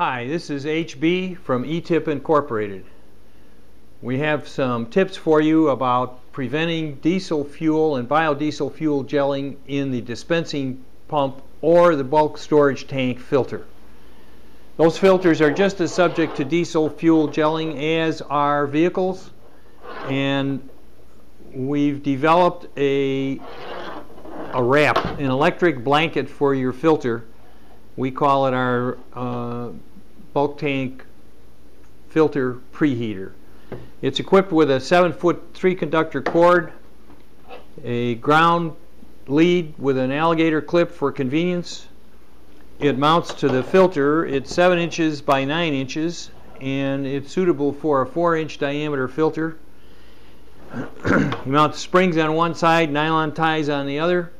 Hi, this is HB from ETIP Incorporated. We have some tips for you about preventing diesel fuel and biodiesel fuel gelling in the dispensing pump or the bulk storage tank filter. Those filters are just as subject to diesel fuel gelling as are vehicles and we've developed a, a wrap, an electric blanket for your filter. We call it our uh, bulk tank filter preheater. It's equipped with a 7 foot 3 conductor cord, a ground lead with an alligator clip for convenience. It mounts to the filter. It's 7 inches by 9 inches and it's suitable for a 4 inch diameter filter. you mount springs on one side, nylon ties on the other.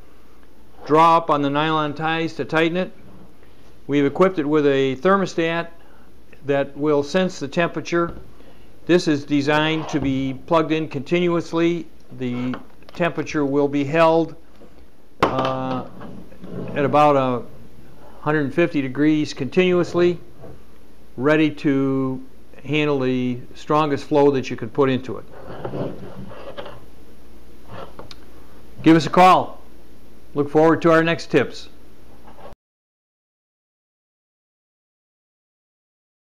Draw up on the nylon ties to tighten it. We've equipped it with a thermostat that will sense the temperature. This is designed to be plugged in continuously. The temperature will be held uh, at about a 150 degrees continuously, ready to handle the strongest flow that you could put into it. Give us a call. Look forward to our next tips.